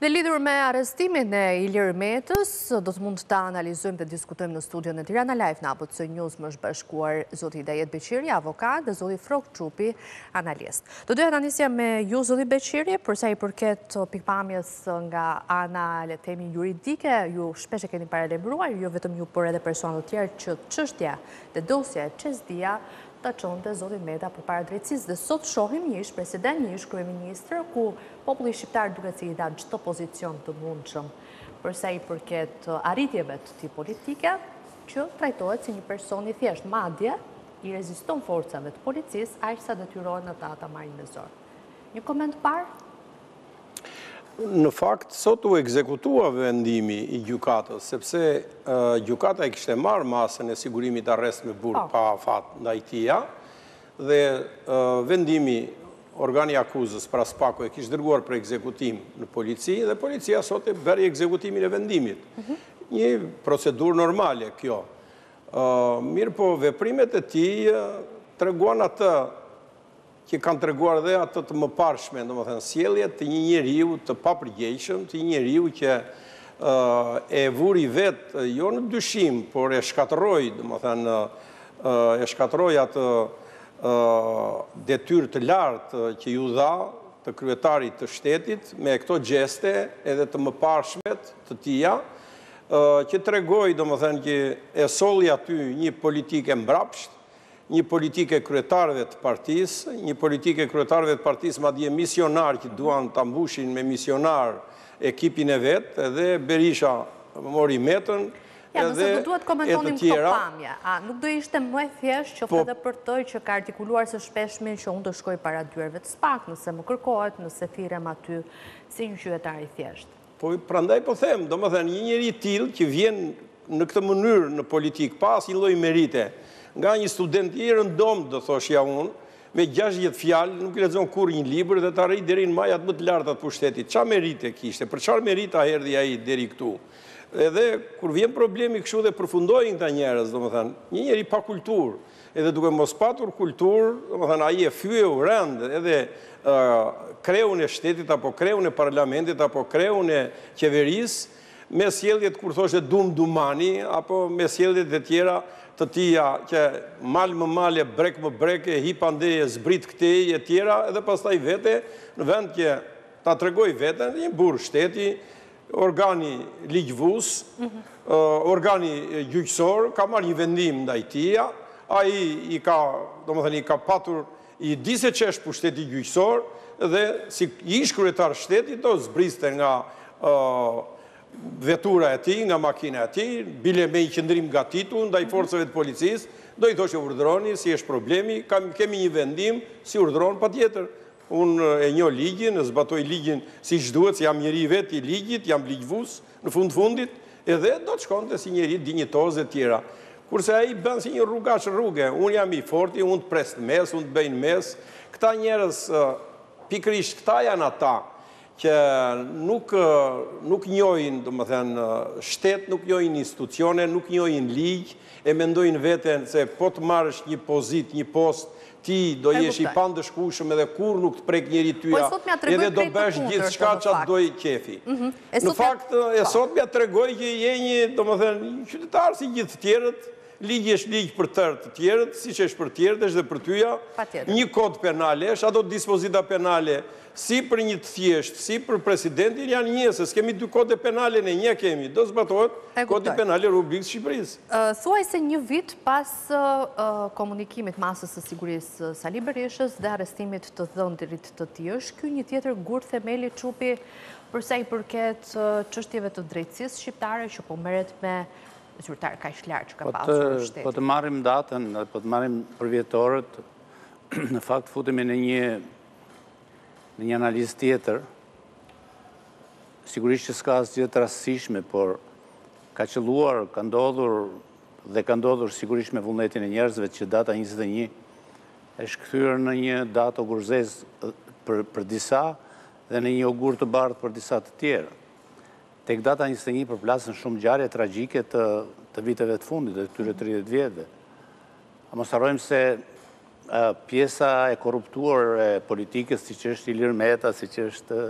Dhe lidhur me arrestimin e Ilir Metës, do të mund të analizojmë dhe diskutojmë në studio në Tirana Live në ABC News më është bashkuar zoti Idajet Beqiri, avokat dhe zoti Frrok Çupi, analist. Do doja ta nisja me ju, zoti Beqiri, për sa i përket pikëpamjes nga ana le të themi juridike, ju shpesh e keni paralajmëruar, ju jo vetëm ju, por edhe persona të tjerë që çështja dhe dosja e CEZ DIA ta çonte zotin Meta përpara drejtësisë dhe sot shohim një ish-president, një ish-kryeministër ku populli shqiptar duket se i dha në çdo pozicion të mundshëm për sa i përket arritjeve të tij politike, që trajtohet si një person i thjeshtë, madje i reziston forcave të policisë aq sa detyrohen ata ta marrin me zor. Një koment i parë? Në fakt, sot u ekzekutua vendimi i gjykatës, sepse gjykata e kishte marrë masën e sigurimit arrest me burg po. pa afat ndaj tija, dhe vendimi, organi i akuzës, pra SPAK-u, e kishte dërguar për ekzekutim në polici, dhe policia sot e bëri ekzekutimin e vendimit. Mhm. Një procedurë normale kjo. Mirëpo, veprimet e tij treguan atë që kanë treguar dhe ato të mëparshme, domethënë sjellje të një njeriu të papërgjegjshëm, të një njeriu që e vuri vetë jo në dyshim, por e shkatërroi, domethënë e shkatërroi atë detyrë të lartë që iu dha të kryetarit të shtetit me këto gjeste edhe të mëparshme të tija, që tregoi domethënë që e solli aty një politikë e mbrapshtë, Një politikë e kryetarëve të partisë, një politikë e kryetarëve të partisë madje misionarë që duan ta mbushin me misionarë ekipin e vet edhe Berisha mori Metën Ja, nëse do duhet të komentonim këto pamje, a nuk do ishte më e thjeshtë qoftë edhe për të që ka artikuluar së shpeshmi që unë do shkoj para dyerve të SPAK nëse më kërkohet, nëse thirrem aty si një qytetar i thjeshtë? Po prandaj po them, domethënë një njeri i tillë që vjen në këtë mënyrë në politikë pa asnjë lloj merite, nga një student i rëndomtë, do thoshja unë, me gjashtëdhjetë fjalë, nuk lexon kurrë një libër dhe të arrijë deri në majat më të larta të pushtetit. Ça merite kishte? Për çfarë merita erdhi ai deri këtu? Edhe kur vjen problemi kështu dhe përfundojnë këta njerëz, domethënë, një njeri pa kulturë, Edhe duke mos patur kulturë, domethënë ai e fyeu rëndë edhe kreun e shtetit apo kreun e parlamentit apo kreun e qeverisë me sjelljet kur thoshte dum dumani apo me sjelljet e tjera të tija që mal më mal e breg më breg e hip andej e zbrit këtej e tjera edhe pastaj vete në vend që ta tregojë veten një burrë shteti Organi ligjvënës, organi gjyqësor ka marrë një vendim ndaj tija, ai i ka, domethënë, i ka patur, e di se që është pushteti gjyqësor, dhe si ish kryetar shteti do zbriste nga vetura e tij, nga makina e tij, bile me qëndrim gatitur ndaj forcave të policisë, do i thoshte urdhëroni, si është problemi, kemi një vendim, si urdhëron patjetër, Unë e njoh ligjin, e zbatoj ligjin siç duhet, se jam njeri vetë i ligjit, jam ligjvënës, në fund të fundit, edhe do të shkonte si njeri dinjitoz etj. Kurse ai bën si një rrugaç rruge, unë jam i forti, unë të pres në mes, unë të bëj në mes. Këta njerëz, pikërisht këta janë ata, që nuk nuk njohin domethënë shtet, nuk njohin institucione, nuk njohin ligj, e mendojnë veten se po të marrësh një pozitë, një post, ti do jesh i pandëshkueshëm edhe kurrë nuk të prek njeri tyja, edhe do bësh gjithçka ça të dojë qejfi. Mhm. Në fakt e sotmja tregoi që je një, domethënë, qytetar si gjithë të tjerët, Ligji është ligj për tërë të tjerët, siç është për tjerët është dhe për tyja, një kod penal është, ato dispozita penale si për një të thjeshtë, si për presidentin janë një, se s'kemi dy kode penale ne, një kemi, do të zbatohet kodi penal i Republikës së Shqipërisë. Thuajse një vit pas komunikimit të masës së sigurisë Sali Berishës dhe arrestimit të dhëndrit të tij, është ky një tjetër gur themeli Çupi përsa i përket çështjeve të drejtësisë shqiptare që po merret me zyrtarë kaq të lartë që ka pasur në shtet. Po të marrim datën, po të marrim përvjetorët, në fakt futemi në një në një analizë tjetër, sigurisht që s'ka asgjë të rastësishme, por ka qëlluar, ka ndodhur dhe ka ndodhur sigurisht me vullnetin e njerëzve që data 21 është kthyer në një datë ogurzezë për disa dhe në një ogur të bardhë për disa të tjerë. Tek data njëzet e një përplasen shumë ngjarje tragjike të të viteve të fundit dhe të këtyre tridhjetë vjetve. Ama mos harrojmë se pjesa e korruptuar e politikës, siç është Ilir Meta, siç është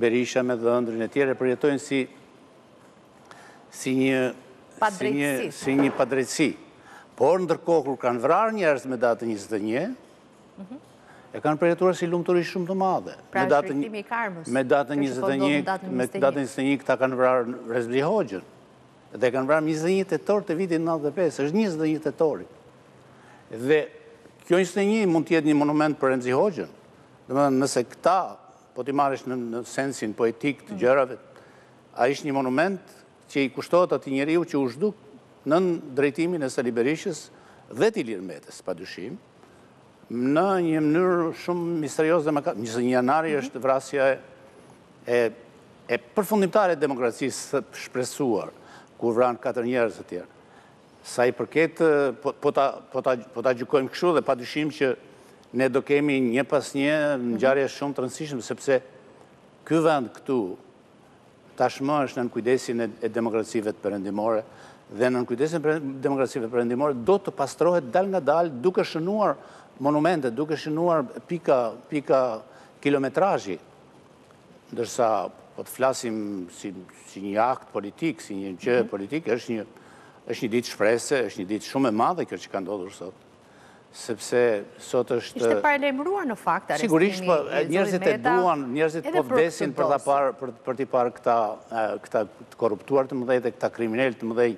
Berisha me dhëndrin e tjerë, e përjetojnë si si një si një si një padrejtësi. Por ndërkohë kur kanë vrarë njerëz me datë njëzet e një, e kanë përjetuar si lumturi shumë të madhe. Pra është rikthimi i karmës. Me datën 21, me datën 21 këta kanë vrarë Remzi Hoxhën, dhe e kanë vrarë 21 tetor të vitit 95, është 21 tetori. Dhe kjo 21 mund të jetë një monument për Remzi Hoxhën, domethënë nëse këta, po t'i marrësh në sensin poetik të gjërave, ai është një monument që i kushtohet atij njeriu që u zhduk nën drejtimin e Sali Berishës dhe të Ilir Metës, pa dyshim, Në një mënyrë shumë misterioze dhe makabër, njëzet e një janari mhm. është vrasja e përfundimtare e demokracisë së shpresuar, kur vranë katër njerëz të tjerë. Sa i përket, po, po, po, po ta gjykojmë kështu dhe pa dyshim që ne do kemi një pas një ngjarje mhm. shumë të rëndësishme, sepse ky vend këtu, tashmë është nën kujdesin e demokracive të perëndimore dhe nën kujdesin e demokracive perëndimore do të pastrohet dalëngadalë duke shënuar monumentet, duke shënuar pika, pika kilometrazhi. Ndërsa po të flasim si, si një akt politik, si një gjë mhm. politik, është një, është një ditë shprese, është një ditë shumë e madhe kjo që ka ndodhur sot. sepse sot është... Ishte paralajmëruar në fakt arrestimi i zotit Meta... Sigurisht, njerëzit e duan, njerëzit po vdesin për t'i parë këta të korruptuar të mëdhenj dhe këta kriminelë të mëdhenj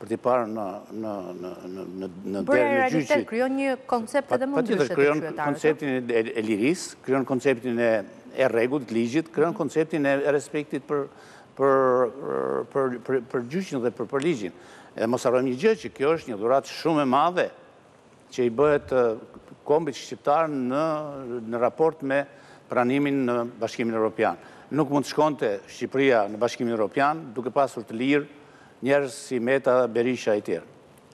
për t'i parë në derë të gjyqit. Bërë realitet, krijon një koncept edhe më ndryshe te qytetarët. Krijon konceptin e lirisë, krijon konceptin e rregullit, ligjit, krijon konceptin e respektit për për gjyqin dhe për ligjin. Edhe mos harrojmë një gjë që kjo është një dhuratë shumë e madhe që i bëhet kombit shqiptar në në raport me pranimin në Bashkimin Evropian. Nuk mund të shkonte Shqipëria në Bashkimin Europian duke pasur të lirë njerëz si Meta, Berisha e të tjerë.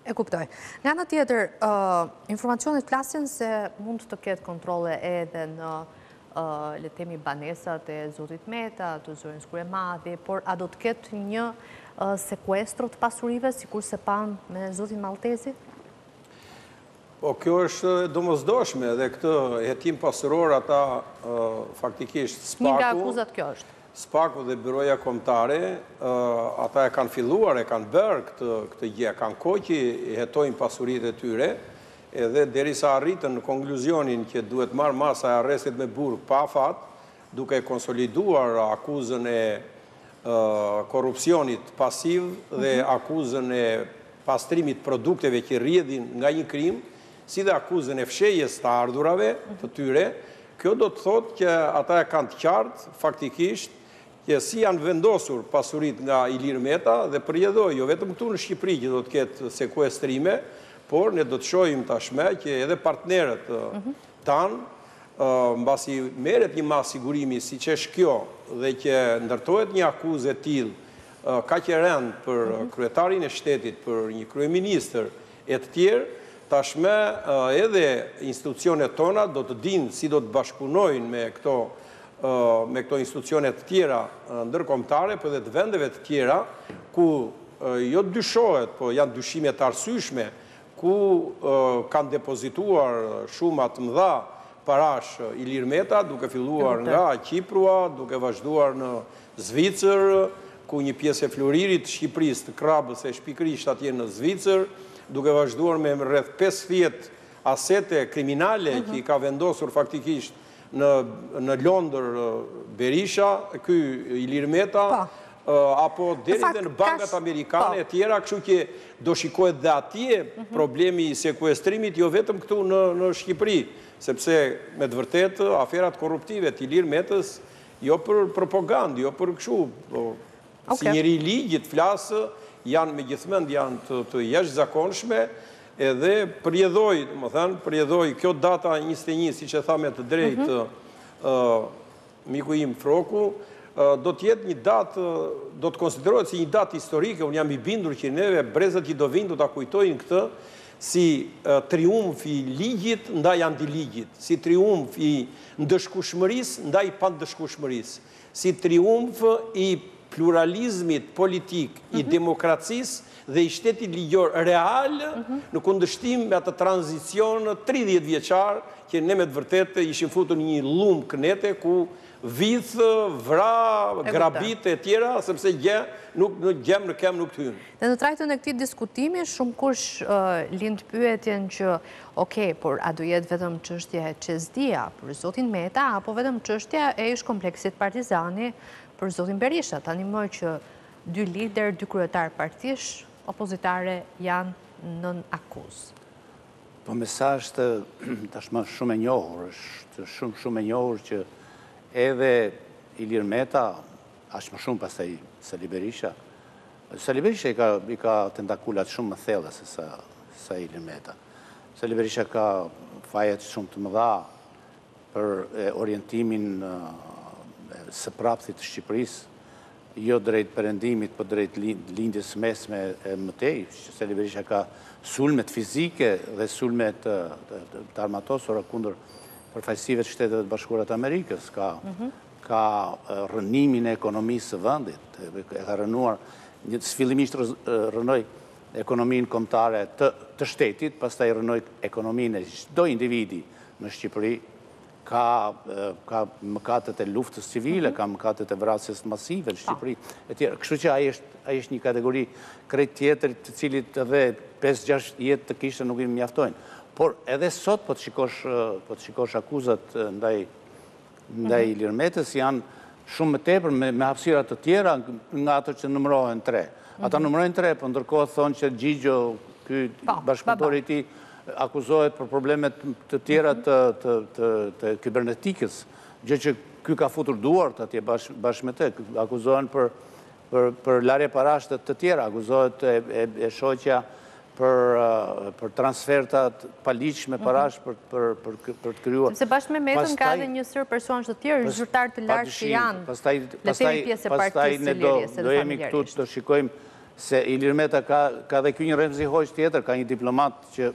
E kuptoj. Nga ana tjetër, informacionet flasin se mund të ketë kontrolle edhe në le të themi banesat e zotit Meta, të zonjës Kryemadhi, por a do të ketë një sekuestro të pasurive, sikurse pamë me zotin Malltezi? Po kjo është e domosdoshme dhe këtë hetim pasuror ata faktikisht SPAK-u. Një nga akuzat kjo është. SPAK-u dhe Byroja Kombëtare ata e kanë filluar, e kanë bërë këtë këtë gjë, kanë kohë që i hetojnë pasuritë e tyre edhe derisa arritën në konkluzionin që duhet marrë masa e arrestit me burg pa afat, duke konsoliduar akuzën e korrupsionit pasiv dhe akuzën e pastrimit të produkteve që rrjedhin nga një krim, si dhe akuzën e fshehjes së të ardhurave të tyre, kjo do të thotë që ata e kanë të qartë, faktikisht, që si janë vendosur pasuritë nga Ilir Meta dhe për rrjedhojë, jo vetëm këtu në Shqipëri që do të ketë sekuestrime, por ne do të shohim tashmë që edhe partnerët, tanë, mbasi merret një masë sigurimi siç është kjo dhe që ndërtohet një akuzë e tillë kaq e rëndë për kryetarin e shtetit, për një kryeministër e të tjerë, tashmë edhe institucionet tona do të dinë si do të bashkëpunojnë me këto me këto institucione të tjera ndërkombëtare po edhe të vendeve të tjera ku jo dyshohet po janë dyshime të arsyeshme ku kanë depozituar shuma të mëdha parash Ilir Meta, duke filluar nga Qiprua, duke vazhduar në Zvicër, ku një pjesë e floririt të Shqipërisë, të Krabës është pikërisht atje në Zvicër, duke vazhduar me rreth pesëdhjetë asete kriminale që i ka vendosur faktikisht në në Londër Berisha, ky Ilir Meta, apo deri dhe në bankat amerikane po. e tjera, kështu që do shikohet dhe atje mhm. problemi i sekuestrimit, jo vetëm këtu në, në Shqipëri, sepse me të vërtetë aferat korruptive të Ilir Metës, jo për propagandë, jo për kështu, po, Si njeri i ligjit flas, janë me gjithë mend janë të të jashtëzakonshme edhe për rrjedhojë, domethënë, për rrjedhojë kjo data njëzet e një, siç e tha me të drejtë miku im Frroku, do të jetë një datë, do të konsiderohet si një datë historike, unë jam i bindur që neve brezat që do vijnë do ta kujtojnë këtë si triumf i ligjit ndaj antiligjit, si triumf i ndëshkueshmërisë ndaj pandëshkueshmërisë, si triumf i pluralizmit politik, i demokracisë dhe i shtetit ligjor real në kundërshtim me atë tranzicion tridhjetë vjeçar që ne me të vërtetë ishim futur në një llum kënete ku vidh, vra, grabit e tjera. Sepse gjemb, gjemb në këmbë nuk të hyn. Dhe në trajtën e këtij diskutimi shumëkush lind pyetjen që Ok, por a do jetë vetëm çështja e CEZ DIA për zotin Meta apo vetëm çështja e ish-kompleksit Partizani për zotin Berisha, tani më që dy liderë, dy kryetarë partish opozitare janë nën akuzë? Po me sa është tashmë shumë e njohur, është shumë shumë e njohur që edhe Ilir Meta, aq më shumë pastaj Sali Berisha, Sali Berisha i ka tentakulat shumë më thella se sa Ilir Meta. Sali Berisha ka fajet shumë të mëdha për orientimin së prapthit të Shqipërisë, jo drejt perëndimit, po drejt lindjes së mesme e më tej. Sali Berisha ka sulmet fizike dhe sulmet e armatosura kundër përfaqësive të Shteteve të Bashkuara të Amerikës, ka ka rrënimin e ekonomisë së vendit, e ka rrënuar, fillimisht rrënoi ekonominë kombëtare të shtetit, pastaj rrënoi ekonominë e çdo individi në Shqipëri, ka ka mëkatet e luftës civile, ka mëkatet e vrasjes masive në Shqipëri, e tjera. Kështu që ai është ai është një kategori krejt tjetër, të cilit edhe pesë gjashtë jetë të kishte nuk i mjaftojnë. Por edhe sot po të shikosh po të shikosh akuzat ndaj ndaj Ilir Metës janë shumë më tepër me me hapësira të tjera nga ato që numërohen tre. Ata numërojnë tre, po ndërkohë thonë që Gjigjo, ky po, bashkëpunëtori i tij, akuzohet për probleme të tjera mhm. të të të të kibernetikës, gjë që ky ka futur duart atje bashkë bashkë me të, akuzohen për Për larje parash të tjera, akuzohet e shoqja për transferta të paligjshme parash për të krijuar. Sepse bashkë me Metën ka edhe një sërë personash të tjerë, zyrtarë të lartë që janë, le të themi pjesë e Partisë së Lirisë edhe familjarisht. Do jemi këtu, do shikojmë se Ilir Meta ka edhe ky një Remzi Hoxhë tjetër, ka një diplomat që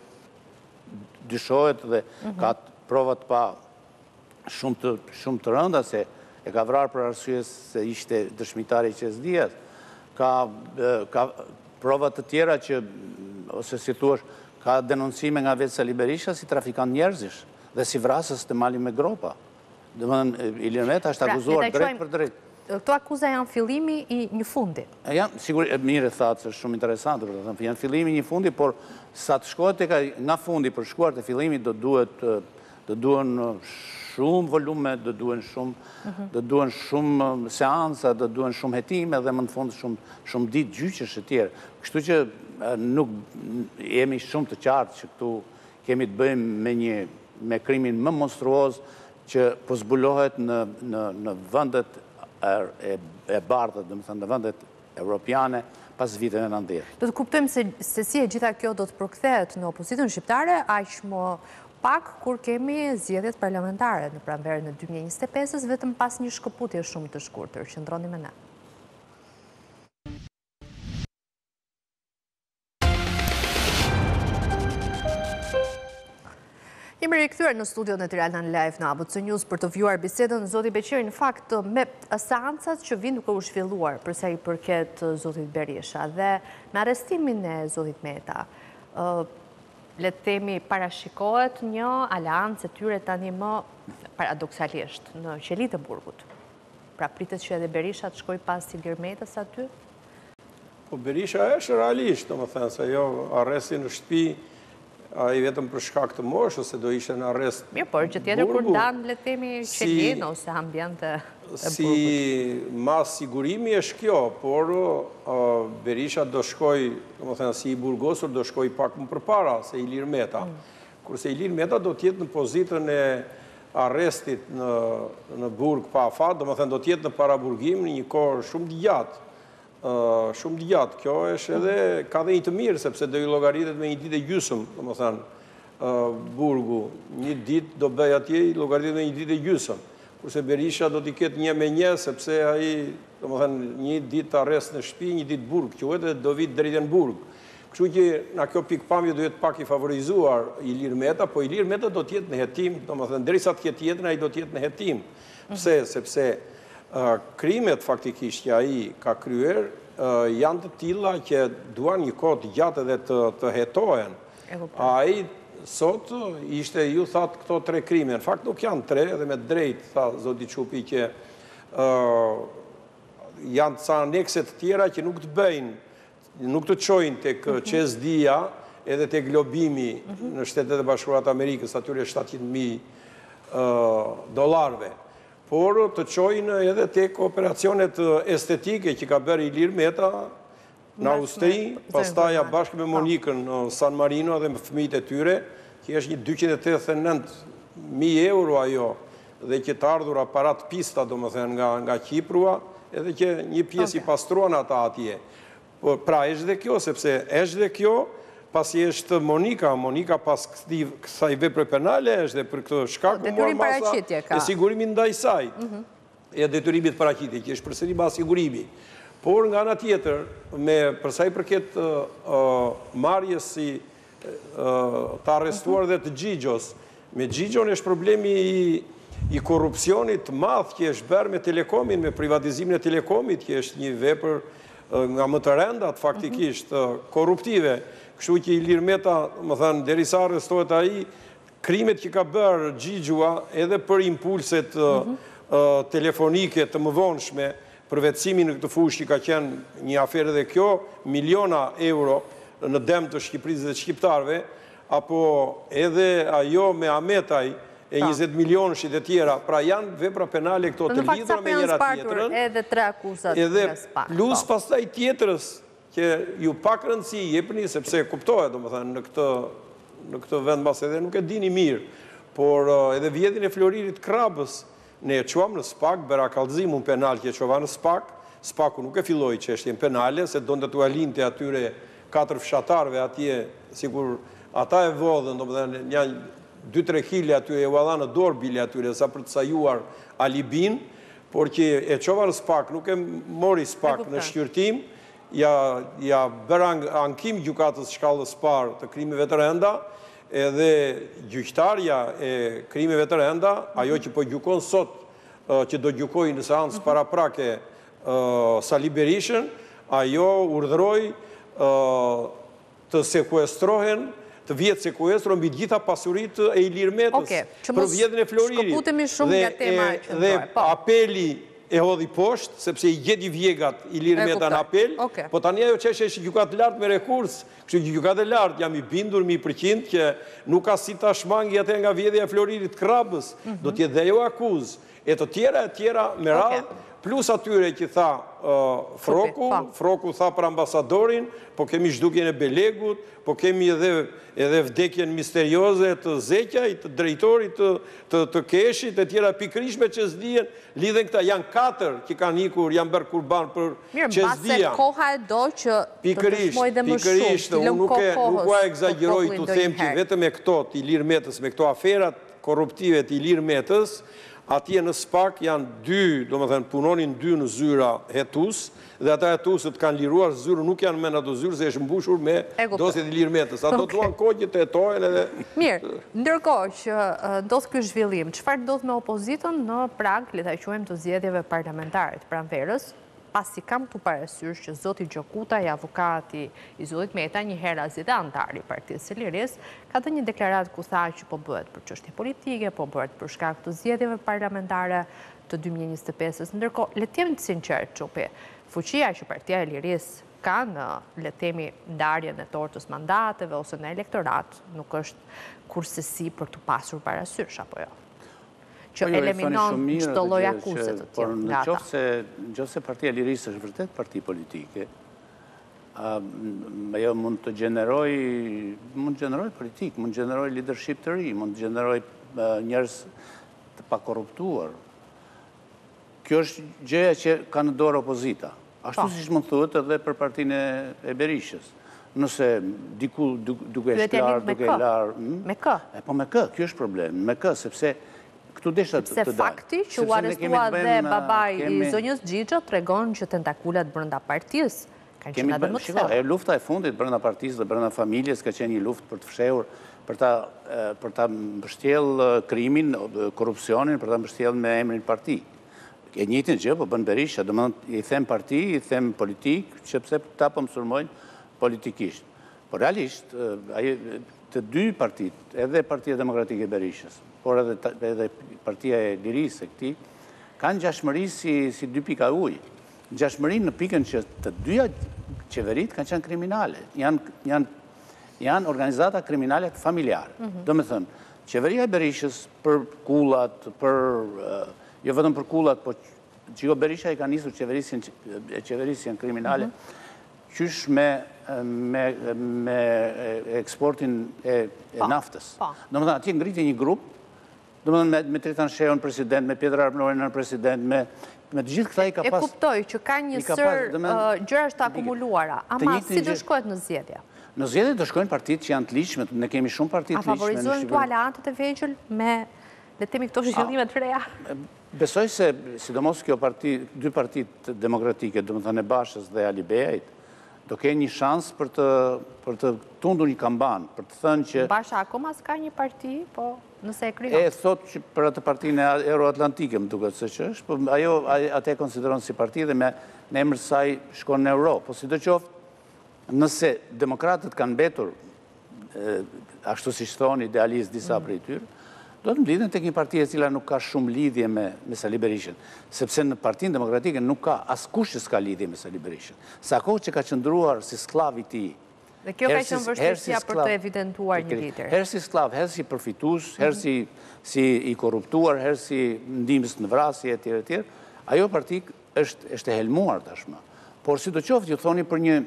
dyshohet dhe ka prova të pa shumë të shumë të rënda se e ka vrarë për arsye se ishte dëshmitar i CEZ-DIA-s. Ka ka prova të tjera që ose si thua, ka denoncime nga vetë Sali Berisha si trafikant njerëzish dhe si vrasës te Mali me gropa. Domethënë Ilir Meta është pra, akuzuar drejt për drejt. Këto akuza janë fillimi i një fundi. Janë, siç e mirë thatë, është shumë interesante. Janë fillimi i një fundi, por sa të shkohet tek nga fundi për të shkuar te fillimi do duhet Do duhen shumë volume, do duhen shumë, mhm. do duhen shumë um, seanca, do duhen shumë hetime dhe më në fund shumë, shumë ditë gjyqesh e tjera. Kështu që nuk jemi shumë të qartë që këtu kemi të bëjmë me një me krimin më monstruoz që po zbulohet në, në, në vendet e, e, e bardha, domethënë, në vendet Evropiane pas viteve nëntëdhjetë. Do të kuptojmë se si e gjitha kjo do të përkthehet në opozitën shqiptare aq më pak kur kemi zgjedhjet parlamentare në pranverën e dy mijë e njëzet e pesës vetëm pas një shkëputje shumë të shkurtër. Qëndroni me ne. Jemi rikthyer në studio në Tirana Live në ABC News për të vijuar bisedën. Zoti Beqiri në fakt me seancat që vijnë duke u zhvilluar për sa i përket Zotit Berisha dhe me arrestimin e Zotit Meta le të themi parashikohet një aleancë e tyre tani më paradoksalisht në qelitë e burgut. Pra pritet që edhe Berisha të shkojë pas Ilir Metës aty? Po Berisha është realisht, domethënë, se ajo, arresti në shtëpi, ai vetëm për shkak të moshës, se do ishte në arrest burgu. Mirë, por është tjetër kur ndanë, le të themi, qelinë ose ambientet e burgut. Si masë sigurimi është kjo, por Berisha do shkojë, domethënë, si i burgosur, do shkojë pak më përpara, se Ilir Meta. Kurse Ilir Meta do të jetë në pozitën e arrestit në burg pa afat, domethënë do të jetë në paraburgim në një kohë shumë të gjatë. Shumë të gjatë. Kjo është edhe ka dhe një të mirë sepse do i llogaritet me një ditë e gjysmë, domethënë burgu, një ditë do bëj atje i llogaritet me një ditë e gjysmë. Kurse Berisha do t'i ketë një me një sepse ai, domethënë një ditë arrest në shtëpi, një ditë burg quhet dhe do vijë drejt e në burg. Kështu që nga kjo pikëpamje do jetë pak i favorizuar Ilir Meta, po Ilir Meta do të jetë në hetim, domethënë derisa të ketë jetën ai do të jetë në hetim. Pse? Sepse krimet faktikisht që ai ka kryer janë të tilla që duan një kohë të gjatë edhe të hetohen. Ai sot ishte ju thatë këto tre krime. Në fakt nuk janë tre, edhe me të drejtë tha zoti Çupi që janë ca anekse të tjera që nuk të bëjnë Nuk të çojnë tek CEZ DIA edhe tek lobimi në Shtetet e Bashkuara të Amerikës, atyre shtatëqind mijë dollarëve, por të çojnë edhe tek operacionet estetike që ka bërë Ilir Meta në Austri, pastaj bashkë me Monikën në San Marino dhe me fëmijët e tyre, që është një dyqind e tetëdhjetë e nëntë mijë euro ajo dhe që të ardhura para të pista domethënë nga Qiprua, edhe që një pjesë i pastruan ata atje. Pra është dhe kjo sepse është dhe kjo pasi është Monika, Monika pas kësaj vepre penale është dhe për këtë shkak u morë masa e sigurimit ndaj saj e detyrimit paraqitje që është përsëri masë sigurimi. Por nga ana tjetër, me përsa i përket marrjes si të arrestuar dhe të Xhixhos. Me Xhixhon është problemi i i korrupsionit të madh që është bërë me Telekomin, me privatizimin e Telekomit, që është një vepër nga më të rëndat faktikisht korruptive. Kështu që Ilir Meta, domethënë, derisa arrestohet ai, krimet që ka bërë Xhixhua edhe për impulset telefonike të mëvonshme, Përvetësimi në këtë fushë që ka qenë një aferë edhe kjo, miliona euro në dëm të Shqipërisë dhe shqiptarëve, apo edhe ajo me Ahmetaj e njëzet milionëshit e tjera, pra janë vepra penale këto të lidhura me njëra tjetrën, edhe plus pastaj tjetrës, Që ju pak rëndësi i jepni, sepse kuptohet, domethënë, në këtë, në këtë vend mbase edhe nuk e dini mirë, por edhe vjedhjen e floririt të Krrabës ne e çuam në SPAK, bëra kallëzim unë penal që e çova në SPAK, SPAK-u nuk e filloi çështjen penale, se donte t'ua linte atyre katër fshatarëve atje, sikur ata e vodhën, domethënë, nja dy tre kile aty e ua dhanë në dorë bile atyre sa për të sajuar alibinë, Por që e çova në SPAK, nuk e mori SPAK në shqyrtim, ia bëra ankim Gjykatës së Shkallës së Parë të Krimeve të Rënda, edhe gjyqtarja e Krimeve të Rënda, ajo që po gjykon sot, që do gjykojë në seancë paraprake Sali Berishën, ajo urdhëroi Të sekuestrohen, të vihet sekuestro mbi të gjitha pasuritë e Ilir Metës për vjedhjen e floririt dhe apeli e hodhi poshtë, sepse i gjeti vjegat Ilir Meta në apel, po tani ajo çështje është në Gjykatë të Lartë me rekurs, kështu që Gjykata e Lartë jam i bindur një mijë për qind që nuk ka si ta shmangi atë nga vjedhja e floririt të Krrabës, do të jetë dhe ajo akuzë. E të tjera e tjera me radhë, plus atyre që i tha Froku, Froku tha për ambasadorin, po kemi zhdukjen e Belegut, po kemi edhe vdekjen misterioze të Zeqajt, të drejtorit të KESH-it e tjera pikërisht me CEZ DIA-n lidhen këta, janë katër që kanë ikur, janë bërë kurban për CEZ DIA. Mirë, mbase koha e do që të dëshmojë dhe më shumë, t'i lëmë kohë kohës të popullit ndonjëherë. Pikërisht, pikërisht, unë nuk e, nuk dua ta ekzagjeroj të them që vetëm me këto, të Ilir Metës, me këto aferat, korruptive të Ilir Metës, atje në SPAK janë dy, domethënë punonin dy në zyra hetues, dhe ata hetuesit kanë liruar zyrën, nuk janë më në atë zyrë se është mbushur me dosjet e Ilir Metës. Ato duan kohë që të hetohen edhe. Mirë, ndërkohë që ndodh ky zhvillim, çfarë ndodh me opozitën në prag, le ta quajmë të zgjedhjeve parlamentare të pranverës? pasi kam këtu parasysh që zoti Gjokutaj avokati i zotit Meta njëherazi dhe anëtar i Partisë së Lirisë, ka dhënë një deklaratë ku tha që po bëhet për çështje politike, po bëhet për shkak të zgjedhjeve parlamentare të 2025-ës. Ndërkohë, le të jemi të sinqertë, Çupi, fuqia që Partia e Lirisë ka në le të themi ndarjen e tortës mandateve ose në elektorat, nuk është kursesi për t'u pasur parasysh, apo jo? që eliminon çdo lloj akuze tjetër nga ta. Në qoftë se Partia e Lirisë është vërtet parti politike, ajo mund të gjeneroj, mund të gjeneroj politikë, mund të gjeneroj lidership të ri, mund të gjeneroj njerëz të pakorruptuar, Kjo është gjëja që ka në dorë opozita. Ashtu po. siç mund të thuhet edhe për partinë e Berishës. Nëse diku duke e shplarë, duke e larë... Hmm? Me kë? E po me kë, kjo është problem. Me kë, sepse këtu desha të dal. Sepse fakti që u arestua dhe babai i zonjës Xhixho tregon që tentakulat brenda partisë Kanë qenë edhe më të thellë. Shiko, lufta e fundit brenda partisë dhe brenda familjes ka qenë një luftë për të fshehur, për ta për ta mbështjell krimin, korrupsionin, për ta mbështjell me emrin parti. E njëjtën gjë po bën Berisha, domethënë i them parti, i them politik, sepse ta po më sulmojnë politikisht. Por realisht, ai të dy partitë, edhe Partia Demokratike e Berishës, por edhe edhe Partia e Lirisë e këtij, kanë ngjashmëri si si dy pika ujë. Ngjashmëri në pikën që të dyja qeveritë kanë qenë kriminale, janë organizata kriminale familjare. Do me thënë, qeveria e Berishës për kullat, për, jo vetëm për kullat, po shiko Berisha i ka nisur qeverisjen kriminale, qysh me eksportin e naftës. Do me thënë, atje ngriti një grup, Domethënë me me Tritan Shehun president, me Pjetër Arbnorin nënpresident, me me të gjithë këta i ka pas. E kuptoj që ka një sërë gjërash të akumuluara, ama si do shkohet në zgjedhje? Në zgjedhje do shkojnë partitë që janë të ligjshme, ne kemi shumë parti të ligjshme. A favorizohen këtu aleatët e vegjël me le të themi këto zhvillime të reja? Besoj se sidomos kjo parti, dy partitë demokratike, domethënë e Bashës dhe Alibeajt, do kenë një shans për të për të tundur një kambanë, për të thënë që Basha akoma s'ka një parti, po Nëse e krijon. E thotë që për atë partinë euroatlantike, më duket se që është, po ajo atë e konsideron si parti dhe me në emër të saj shkon në Euro. Po sidoqoftë, nëse demokratët kanë mbetur ashtu siç thonë idealistë disa mm. prej tyre, do të mblidhen tek një parti e cila nuk ka shumë lidhje me me Sali Berishën, sepse në Partinë Demokratike nuk ka askush që s'ka lidhje me Sali Berishën. Sa kohë që ka qëndruar si skllav i tij Dhe kjo ka qënë vështirësia për të evidentuar një lider. Herë si skllav, herë si përfitues, herë si i korruptuar, herë si ndihmës në vrasje, e tjere tjere, ajo parti është e helmuar tashmë. Por sidoqoftë, ju thoni për një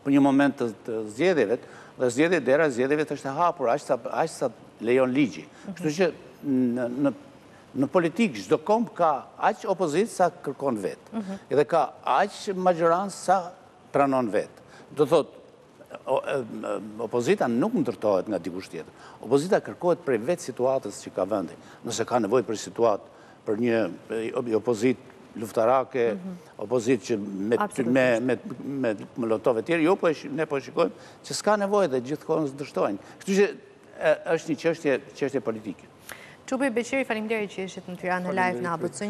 për një moment të zgjedhjeve, dhe zgjedhjet dera e zgjedhjeve është e hapur, aq sa lejon ligji. Kështu që në në politikë çdo komb ka aq opozitë sa kërkon vetë. Edhe ka aq maxhorancë sa pranon vetë. Do të thotë, opozita nuk ndërtohet nga dikush tjetër. Opozita kërkohet prej vetë situatës që ka vëndi. Nëse ka nevojë për situatë, për një opozitë luftarake, mhm. opozitë që me molotovë e tjerë, jo, po ne po shikojmë që s'ka nevojë dhe gjithë kohës dështojnë. Kështu që është një çështje politike. Çupi, Beqiri, faleminderit që ishit në Tirana Live në ABC